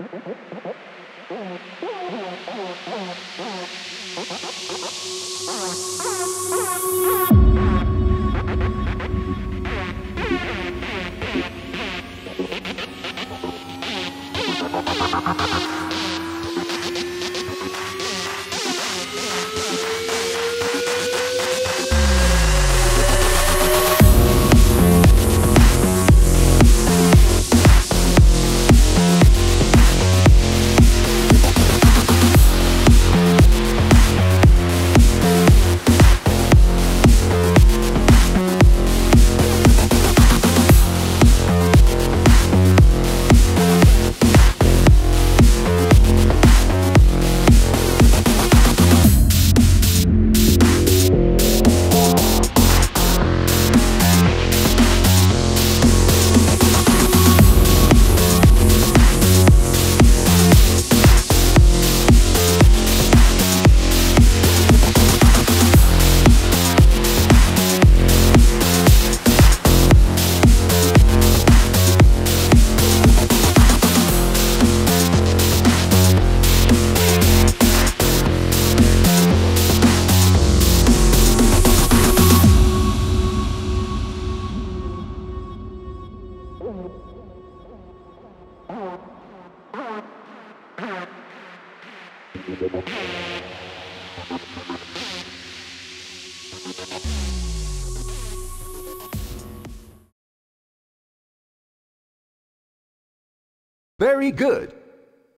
Ha ha ha ha ha! Very good.